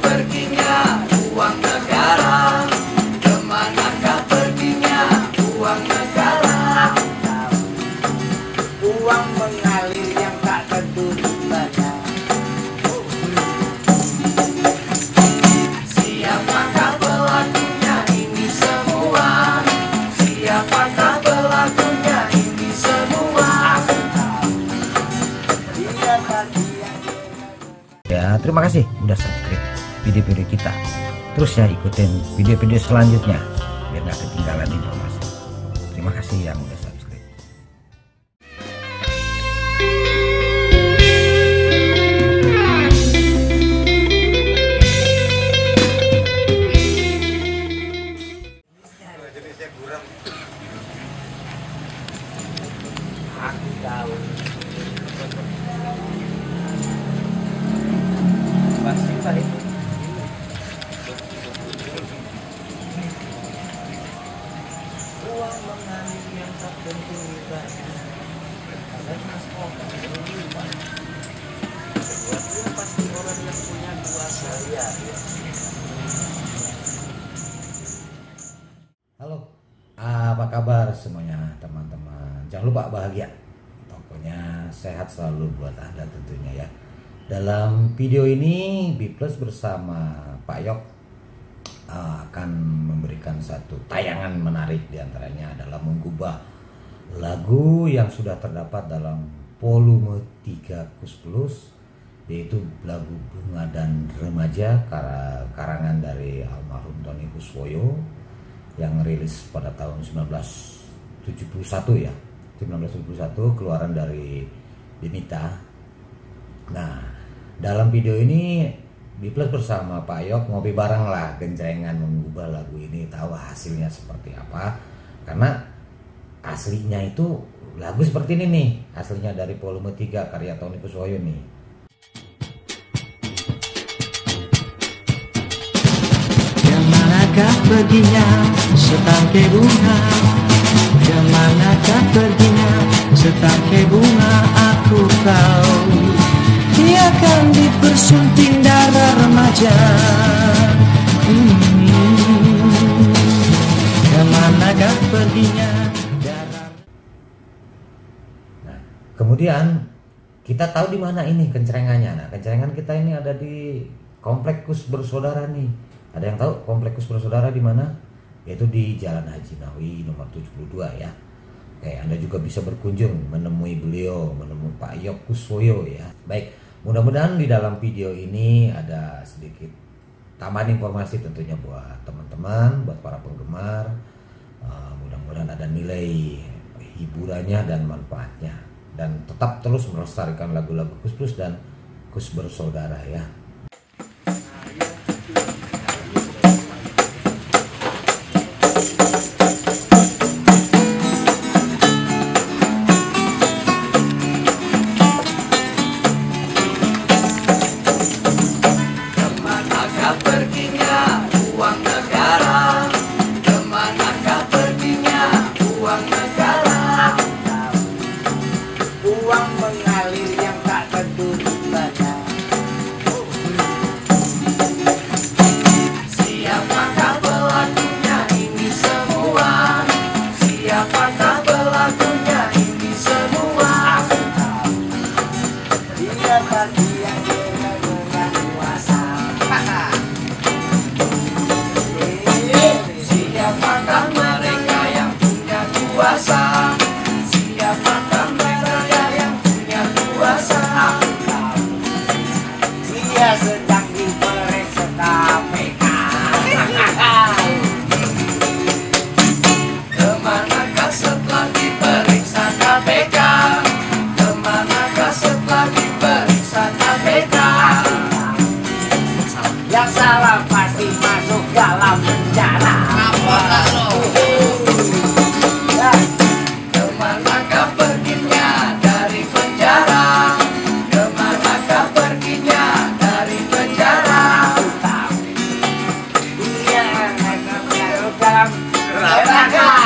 perginya uang negara? Ke manakah perginya uang negara? Uang mengalir yang tak tentu tujuannya Siapakah pelakunya ini semua? Siapakah pelakunya ini semua? Dia pasti yang Ya, terima kasih udah subscribe video-video kita. Terus ya ikutin video-video selanjutnya biar nggak ketinggalan informasi. Terima kasih yang udah subscribe. pasti baik Halo, apa kabar semuanya teman-teman? Jangan lupa bahagia. Pokoknya sehat selalu buat Anda tentunya ya. Dalam video ini B Plus bersama Pak Yok akan memberikan satu tayangan menarik di antaranya adalah mengubah lagu yang sudah terdapat dalam volume 3 Kus Plus yaitu lagu Bunga dan Remaja kara- karangan dari almarhum Tony Kuswoyo yang rilis pada tahun 1971 ya. 1971 keluaran dari Dimita nah dalam video ini Biples bersama Pak Yok ngopi bareng lah gencengan mengubah lagu ini tahu hasilnya seperti apa. Karena aslinya itu lagu seperti ini nih aslinya dari volume 3 karya Tony Kuswoyo nih. Ke manakah perginya setangkai bunga? Ke manakah perginya setangkai bunga? Aku tahu. Dia akan dipersunting Nah, kemudian kita tahu di mana ini kencerengannya. Nah, kencerengan kita ini ada di Komplek Kus Bersaudara nih. Ada yang tahu Komplek Kus Bersaudara di mana? Yaitu di Jalan Haji Nawawi nomor 72 ya. Oke, Anda juga bisa berkunjung menemui beliau, menemui Pak Yok Kuswoyo ya. Baik, mudah-mudahan di dalam video ini ada sedikit tambahan informasi tentunya buat teman-teman, buat para penggemar. Uh, mudah-mudahan ada nilai hiburannya dan manfaatnya dan tetap terus melestarikan lagu-lagu Kus Plus dan Kus Bersaudara ya. Siapakah mereka yang punya kuasa? Neraka Uang